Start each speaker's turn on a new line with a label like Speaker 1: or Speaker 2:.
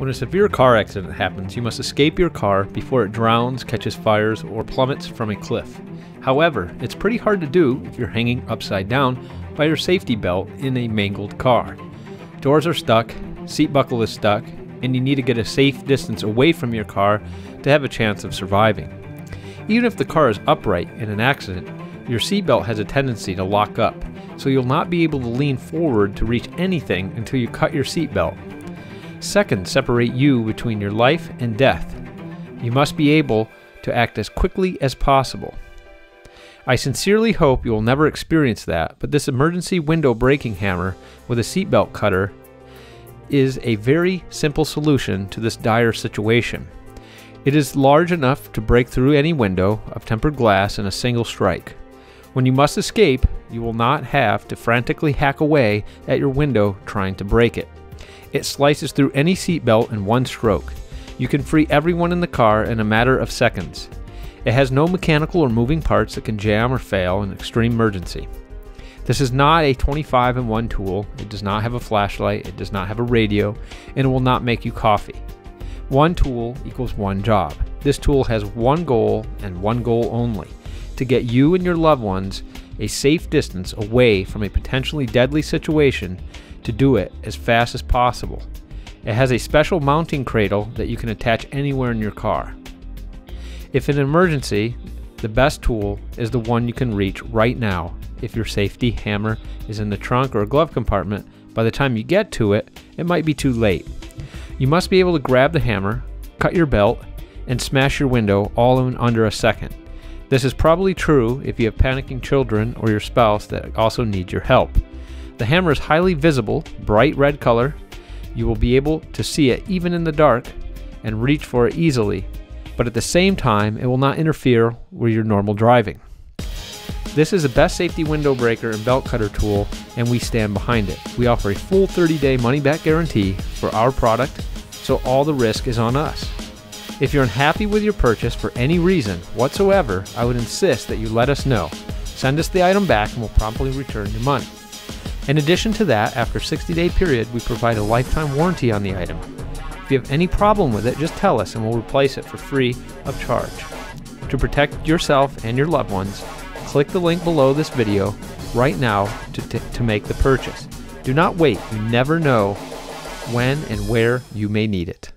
Speaker 1: When a severe car accident happens, you must escape your car before it drowns, catches fires, or plummets from a cliff. However, it's pretty hard to do if you're hanging upside down by your safety belt in a mangled car. Doors are stuck, seat buckle is stuck, and you need to get a safe distance away from your car to have a chance of surviving. Even if the car is upright in an accident, your seatbelt has a tendency to lock up, so you'll not be able to lean forward to reach anything until you cut your seatbelt. Seconds separate you between your life and death. You must be able to act as quickly as possible. I sincerely hope you will never experience that, but this emergency window breaking hammer with a seatbelt cutter is a very simple solution to this dire situation. It is large enough to break through any window of tempered glass in a single strike. When you must escape, you will not have to frantically hack away at your window trying to break it. It slices through any seatbelt in one stroke. You can free everyone in the car in a matter of seconds. It has no mechanical or moving parts that can jam or fail in extreme emergency. This is not a 25 in 1 tool. It does not have a flashlight, it does not have a radio, and it will not make you coffee. One tool equals one job. This tool has one goal and one goal only to get you and your loved ones a safe distance away from a potentially deadly situation to do it as fast as possible. It has a special mounting cradle that you can attach anywhere in your car. If in an emergency, the best tool is the one you can reach right now. If your safety hammer is in the trunk or glove compartment, by the time you get to it, it might be too late. You must be able to grab the hammer, cut your belt, and smash your window all in under a second. This is probably true if you have panicking children or your spouse that also need your help. The hammer is highly visible, bright red color. You will be able to see it even in the dark and reach for it easily, but at the same time, it will not interfere with your normal driving. This is the best safety window breaker and belt cutter tool, and we stand behind it. We offer a full 30 day money back guarantee for our product, so all the risk is on us. If you're unhappy with your purchase for any reason whatsoever, I would insist that you let us know. Send us the item back and we'll promptly return your money. In addition to that, after 60 day period, we provide a lifetime warranty on the item. If you have any problem with it, just tell us and we'll replace it for free of charge. To protect yourself and your loved ones, click the link below this video right now to, t- to make the purchase. Do not wait, you never know when and where you may need it.